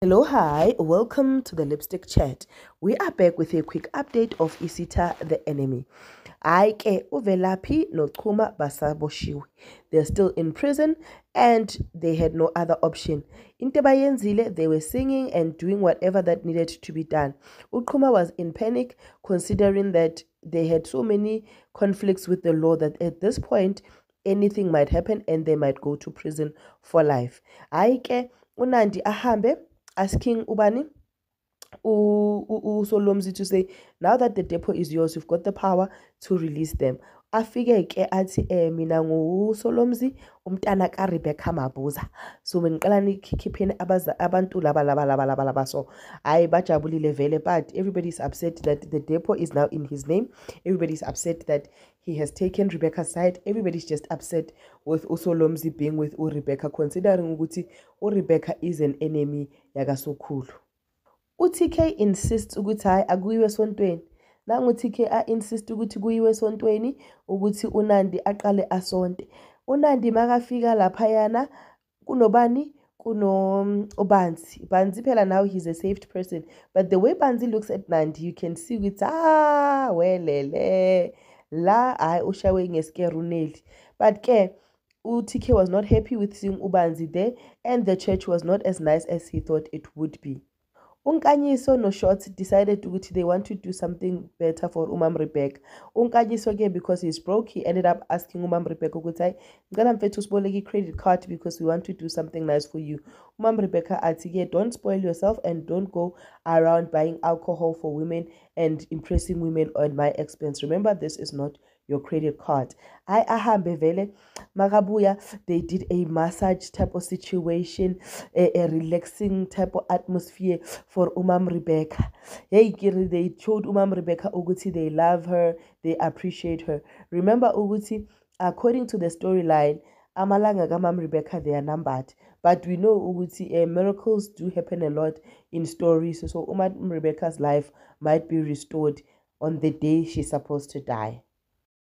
Hello, hi, welcome to the Lipstick Chat. We are back with a quick update of Isitha the Enemy. Hayi ke uVelaphi noChuma basaboshiwe. They're still in prison and they had no other option. Into bayenzile, they were singing and doing whatever that needed to be done. Uchuma was in panic considering that they had so many conflicts with the law that at this point anything might happen and they might go to prison for life. Hayi ke uNandi ahambe asking ubani usolomzi to say now that the depot is yours you've got the power to release them. Afike ke athi eh mina ngusolomzi umntana kaRebecca Mabuza. So bengiqala nikhipheni abantu laba laba laba laba laba so hayi bajabulile vele but everybody's upset that the depot is now in his name. Everybody's upset that he has taken Rebecca's side. Everybody's just upset with usolomzi being with uRebecca considering ukuthi uRebecca is an enemy yakasokhulu uTK insists ukuthi hayi akuyiwe esontweni. nangu-TK a-insist ukuthi kuyiwe esontweni ukuthi uNandi aqale asonte. uNandi makafika laphayana kunobani? Kuno ubanzi banzi phela now he's a saved person but the way banzi looks at nandi you can see ukuthi ah welele. La hayi ushawe ngeskeruneli but ke u-tk was not happy with seeing ubanzi there and the church was not as nice as he thought it would be. Unkanyiso no-Shorts decided ukuthi they want to do something better for umam Rebecca. Unkanyiso-ke because he's broke, he ended up asking umam Rebecca ukuthi hayi ngicela mfethu usiboleke i-credit card because we want to do something nice for you. Umam Rebecca athi-ke don't spoil yourself and don't go around buying alcohol for women and impressing women on my expense. Remember this is not your credit card. Hayi ahambe vele. Makabuya they did a massage type of situation a, a relaxing type of atmosphere for umam rebecca. Hey they showed umam rebecca ukuthi they love her they appreciate her. Remember ukuthi according to the storyline amalanga kamam rebecca they are numbered. But we know ukuthi uh, miracles do happen a lot in stories. So umam rebecca's life might be restored on the day she's supposed to die